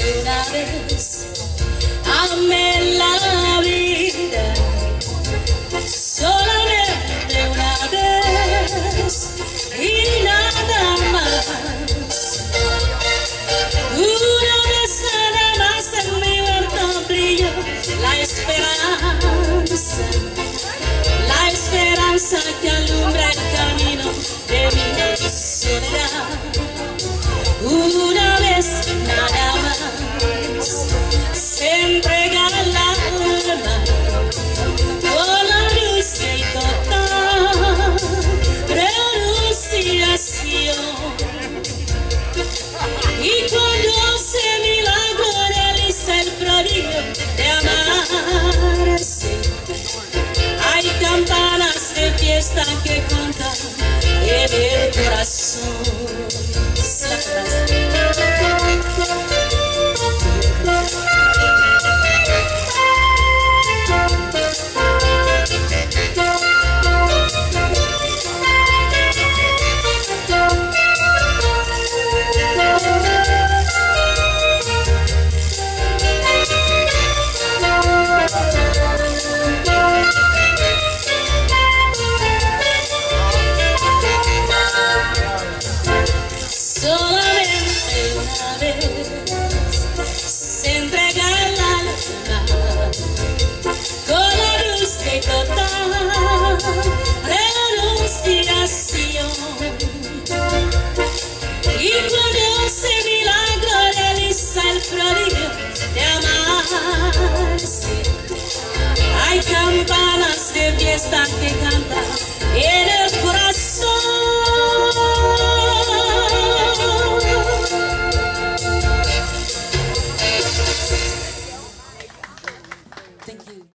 una vez. Amé la vida solamente una vez y nada más. Una vez nada más en mi huerto brilló la esperanza la esperanza que alumbra el camino de mi soledad campanas de fiesta que cantan en el corazón de amarse hay campanas de fiesta que cantan